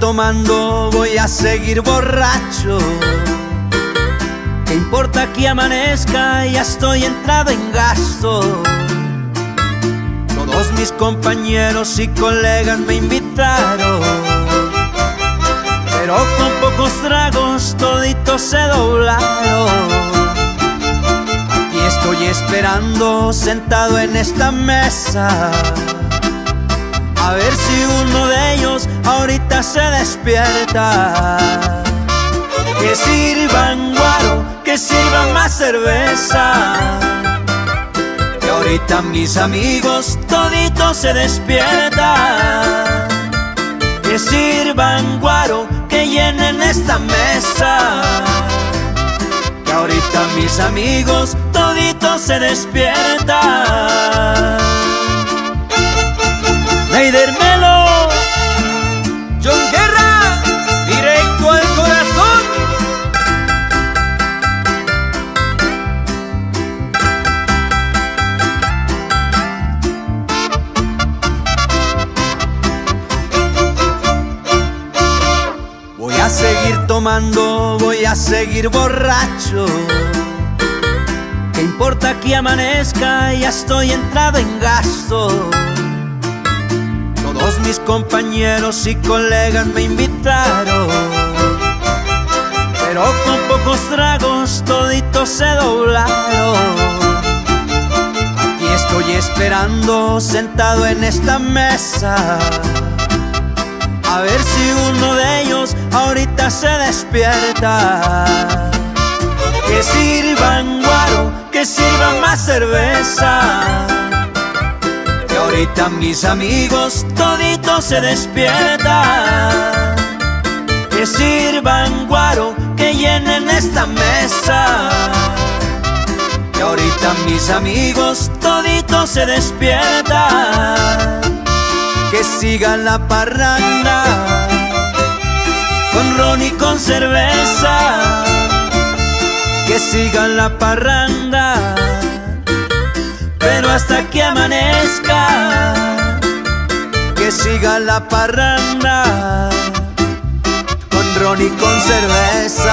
tomando, voy a seguir borracho. ¿Qué importa que amanezca? Ya estoy entrado en gasto. Todos mis compañeros y colegas me invitaron. Pero con pocos tragos toditos se doblaron. Aquí estoy esperando sentado en esta mesa. A ver si uno de ellos ahorita se despierta. Que sirvan guaro, que sirvan más cerveza. Que ahorita mis amigos toditos se despiertan. Que sirvan guaro, que llenen esta mesa. Que ahorita mis amigos toditos se despiertan. Leider Melo, John Guerra, directo al corazón. Voy a seguir tomando, voy a seguir borracho. ¿Qué importa que amanezca? Ya estoy entrado en gasto. Mis compañeros y colegas me invitaron. Pero con pocos tragos toditos se doblaron. Aquí estoy esperando sentado en esta mesa. A ver si uno de ellos ahorita se despierta. Que sirvan guaro, que sirvan más cerveza. Ahorita mis amigos toditos se despiertan. Que sirvan guaro, que llenen esta mesa. Que ahorita mis amigos toditos se despiertan. Que sigan la parranda con ron y con cerveza. Que sigan la parranda hasta que amanezca, que siga la parranda con ron y con cerveza.